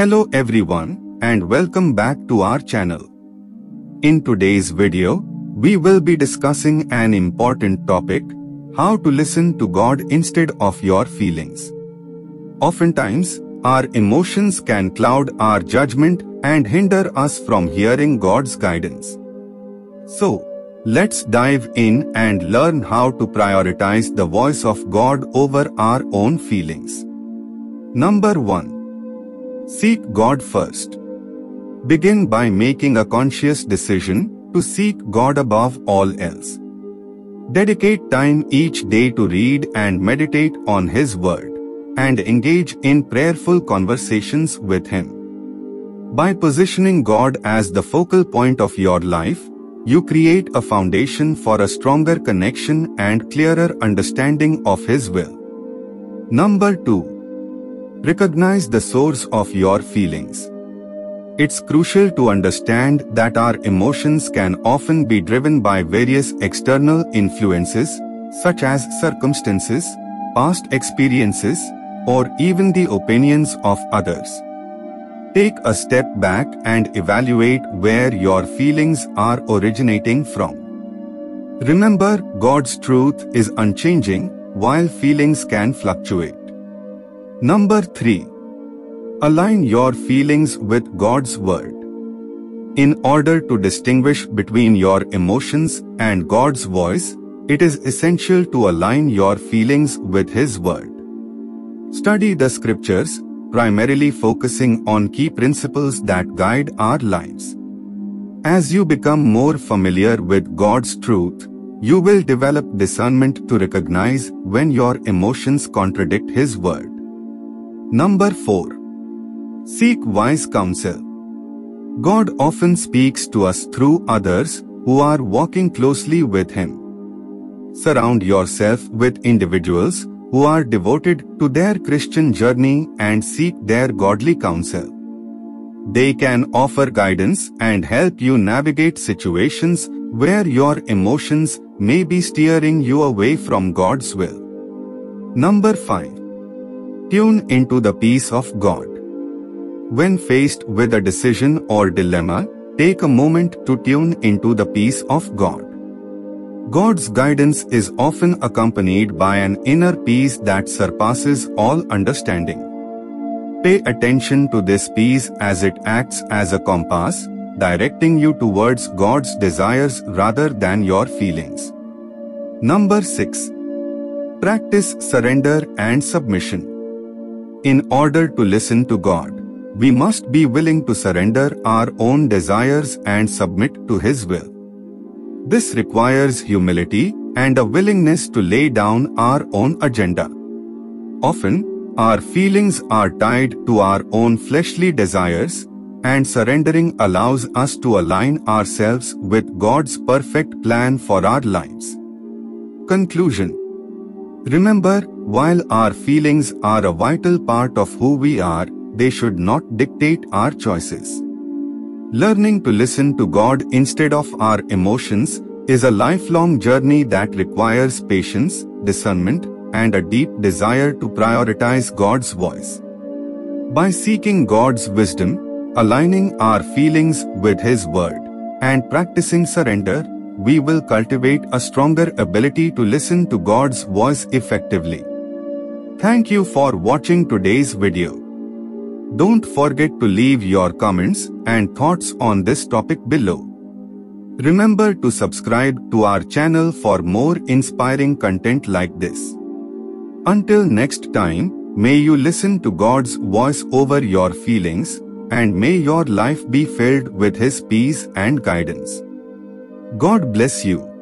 Hello everyone and welcome back to our channel. In today's video, we will be discussing an important topic, how to listen to God instead of your feelings. Oftentimes, our emotions can cloud our judgment and hinder us from hearing God's guidance. So, let's dive in and learn how to prioritize the voice of God over our own feelings. Number 1. Seek God first. Begin by making a conscious decision to seek God above all else. Dedicate time each day to read and meditate on His Word and engage in prayerful conversations with Him. By positioning God as the focal point of your life, you create a foundation for a stronger connection and clearer understanding of His will. Number 2. Recognize the source of your feelings. It's crucial to understand that our emotions can often be driven by various external influences, such as circumstances, past experiences, or even the opinions of others. Take a step back and evaluate where your feelings are originating from. Remember, God's truth is unchanging, while feelings can fluctuate. Number 3. Align your feelings with God's Word. In order to distinguish between your emotions and God's voice, it is essential to align your feelings with His Word. Study the Scriptures primarily focusing on key principles that guide our lives. As you become more familiar with God's truth, you will develop discernment to recognize when your emotions contradict His word. Number 4. Seek wise counsel. God often speaks to us through others who are walking closely with Him. Surround yourself with individuals who are devoted to their Christian journey and seek their godly counsel. They can offer guidance and help you navigate situations where your emotions may be steering you away from God's will. Number 5. Tune into the peace of God. When faced with a decision or dilemma, take a moment to tune into the peace of God. God's guidance is often accompanied by an inner peace that surpasses all understanding. Pay attention to this peace as it acts as a compass, directing you towards God's desires rather than your feelings. Number 6. Practice surrender and submission. In order to listen to God, we must be willing to surrender our own desires and submit to His will. This requires humility and a willingness to lay down our own agenda. Often, our feelings are tied to our own fleshly desires, and surrendering allows us to align ourselves with God's perfect plan for our lives. Conclusion Remember, while our feelings are a vital part of who we are, they should not dictate our choices. Learning to listen to God instead of our emotions is a lifelong journey that requires patience, discernment, and a deep desire to prioritize God's voice. By seeking God's wisdom, aligning our feelings with His Word, and practicing surrender, we will cultivate a stronger ability to listen to God's voice effectively. Thank you for watching today's video. Don't forget to leave your comments and thoughts on this topic below. Remember to subscribe to our channel for more inspiring content like this. Until next time, may you listen to God's voice over your feelings, and may your life be filled with His peace and guidance. God bless you.